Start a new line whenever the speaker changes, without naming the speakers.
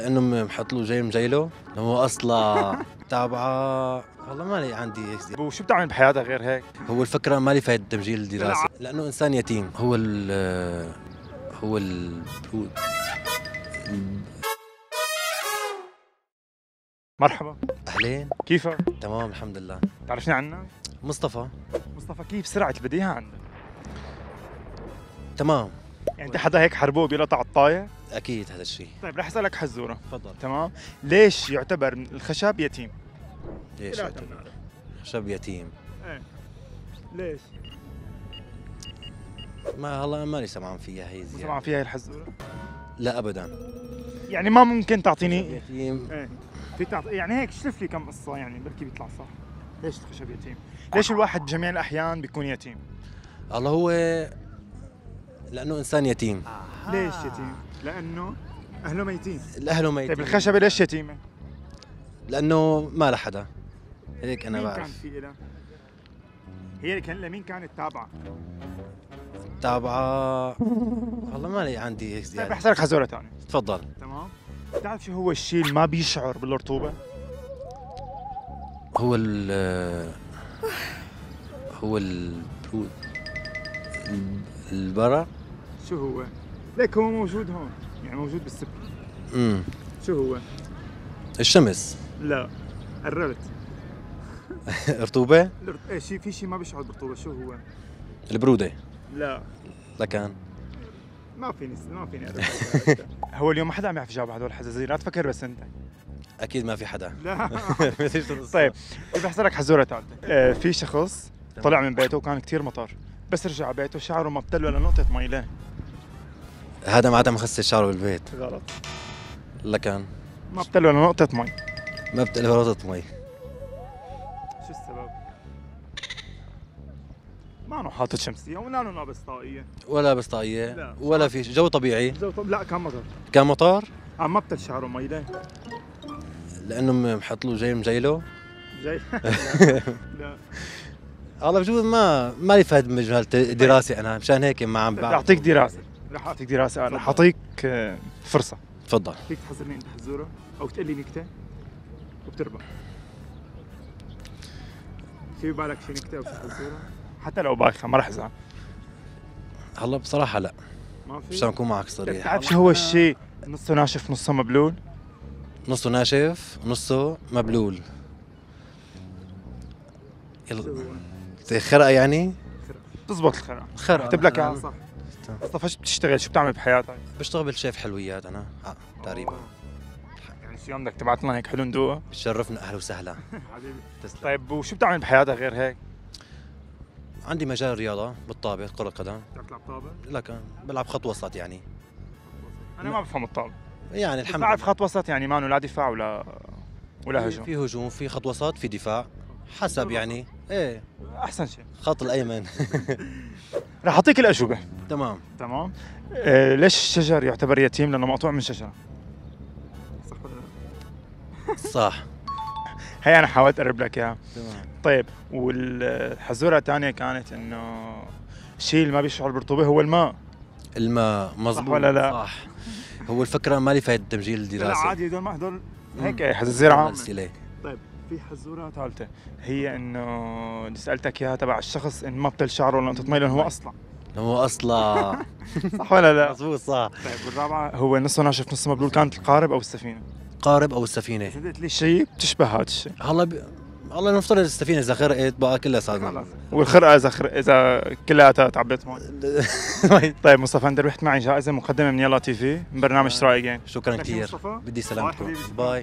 لأنه محط له جاي مجيله هو أصلا تابعة والله ما لي عندي هيك
وشو بتعمل بحياتك غير هيك؟
هو الفكرة ما لي فايده تمجيل الدراسة لأنه إنسان يتيم هو ال هو ال هو
مرحبا
أهلين
كيفك؟
تمام الحمد لله
تعرفني عنك؟
مصطفى
مصطفى كيف سرعة البديهة عندك؟
تمام
يعني أنت حدا هيك حربوه بيقطع الطاية؟
أكيد هذا الشيء
طيب رح أسألك حزورة
تفضل
تمام؟ ليش يعتبر الخشب يتيم؟
ليش يعتبر شاب يتيم
إيه ليش؟
ما والله ما لي سمعان فيها هي
مو
زيادة.
سمعان فيها هي الحزورة؟
لا ابدا
يعني ما ممكن تعطيني
يتيم
إيه في تعط... يعني هيك شرف لي كم قصة يعني بركي بيطلع صح ليش الخشب يتيم؟ ليش الواحد بجميع الأحيان بيكون يتيم؟
الله هو لأنه إنسان يتيم
ليش يتيم؟ لأنه أهله ميتين
الاهله ميتين
طيب الخشبة ليش يتيمة؟
لأنه ما لحدا هيك أنا
مين كان
بعرف
في إلها؟ هي اللي كان لمين كانت تابعة؟
تابعة والله ما لي عندي هيك
طيب
زيادة
رح اسألك حزورة ثانية
تفضل
تمام؟ بتعرف شو هو الشيء اللي ما بيشعر بالرطوبة؟
هو ال هو ال هو البرع
شو هو؟ ليك هو موجود هون يعني موجود بالسبت
امم
شو هو؟
الشمس
لا قربت الرط- إيه شيء في شيء ما بيشعر بالرطوبة شو هو؟
البرودة
لا
لكان
ما فيني ما فيني. هو اليوم ما حدا عم يعرف يجاوب على هدول الحزازير لا تفكر بس أنت
أكيد ما في حدا
لا. طيب بدي اسالك حزورة ثالثه آه في شخص. طلع من بيته وكان كتير مطر بس رجع على بيته شعره ما ابتل ولا نقطة مي ليه؟
هذا ما عاد مخسر شعره بالبيت.
غلط.
لكان
ما ابتل ولا نقطة مي.
ما بتقلب نقطة مي.
شو السبب؟ ما انه حاطط شمسية ولا انه لابس طاقيه
ولا بس طاقية
لا.
ولا في جو طبيعي.
جو طب لا كان مطر.
كان مطار؟
عم ما ابتل شعره مي ليه؟
لأنه محط له جاي مجيله
جاي لا.
والله بجوز ما ما لي فايد بمجال دراسي أنا مشان هيك ما عم
اعطيك دراسة. رح اعطيك دراسه رح اعطيك آه، فرصة.
تفضل.
فيك تحذرني أنت حزورة أو تقول لي نكتة وبتربح. في بالك شي نكتة أو شي حزورة؟ حتى لو بايخة ما رح أزعل.
هلا بصراحة لا.
ما في؟
مشان أكون معك صريح.
بتعرف شو هو الشيء نصه ناشف نصه مبلول؟
نصه ناشف ونصه مبلول. يلا. خرقة يعني؟
تزبط الخرا.
خرقة
أكتب لك. صح. مصطفى شو بتشتغل؟ شو بتعمل بحياتك؟
بشتغل بالشيف حلويات أنا آه تقريبا.
يعني شو بدك تبعت لنا هيك حلو ندوقه؟
بتشرفنا. أهلا وسهلا.
حبيبي
تسلم.
طيب وشو بتعمل بحياتك غير هيك؟
عندي مجال رياضة بالطابة كرة قدم.
بدك تلعب طابة؟
لكن بلعب خط وسط يعني.
أنا ما بفهم الطابة.
يعني الحمد لله.
خط وسط يعني ما انه لا دفاع ولا ولا هجوم.
في هجوم في خط وسط في دفاع. حسب يعني. إيه.
أحسن شيء.
خط الأيمن.
رح أعطيك الاجوبه
تمام.
تمام. آه ليش الشجر يعتبر يتيم؟ لأنه مقطوع من شجرة. صح. ولا لا
صح
هي أنا حاولت أقرب لك إياها.
تمام.
طيب والحزورة الثانية كانت إنه الشيء اللي ما بيشعر بالرطوبه هو الماء.
الماء مزبوط
ولا لا؟
صح. هو الفكرة ما لي فايدة تمجيل
لا
الدراسة
عادي هدول ما هدول هيك. حزازير
عامة.
طيب. في حزورة ثالثه هي إنه اللي سالتك إياها تبع الشخص إن ما بتل شعره ولا مي لأنه هو أصلا
هو أصلا
صح ولا لا؟
مزبوط صح.
طيب والرابعة هو نصه ناشف نصه مبلول كانت القارب أو السفينة؟
قارب أو السفينة.
فهمت لي شيء بتشبه هذا الشيء.
هلا ب... الله نفترض السفينة إذا غرقت بقى كلها صار
والخرقة إذا خر... إذا كلها تعبيت مي طيب مصطفى أنت ربحت معي جائزة مقدمة من يلا تي في من برنامج شو رايك
شكرا كثير؟ بدي سلامتكم. باي.
باي.